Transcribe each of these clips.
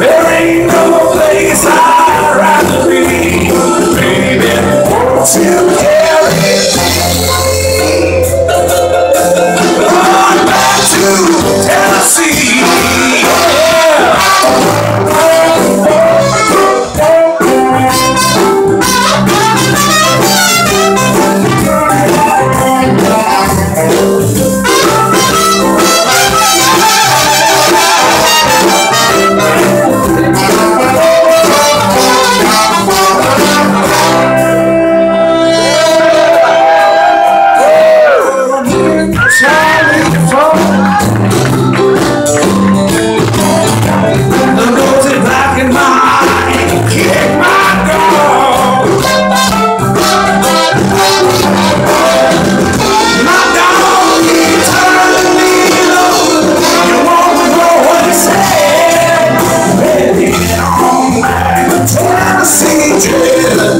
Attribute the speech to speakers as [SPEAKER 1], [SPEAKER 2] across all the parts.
[SPEAKER 1] There ain't no place I'd rather be, baby. Yeah.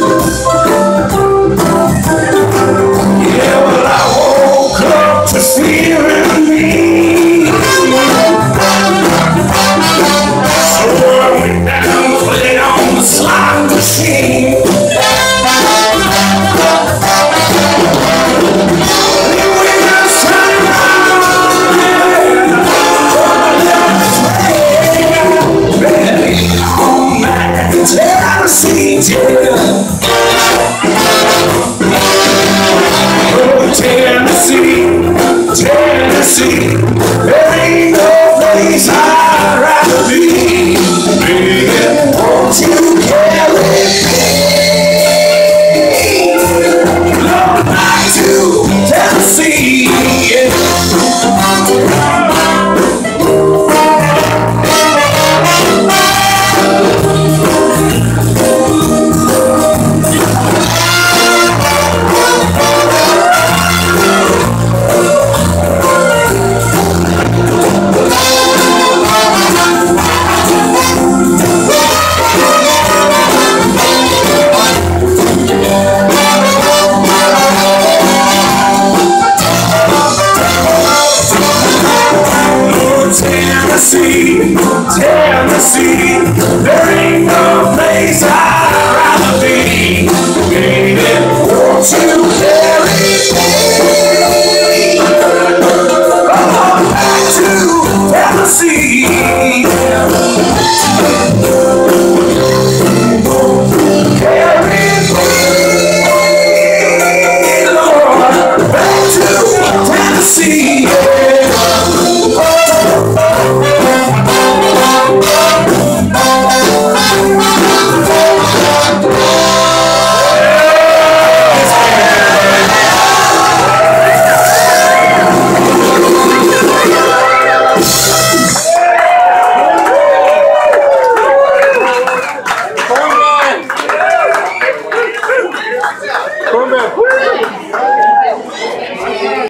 [SPEAKER 1] the. There ain't no place I'd rather be.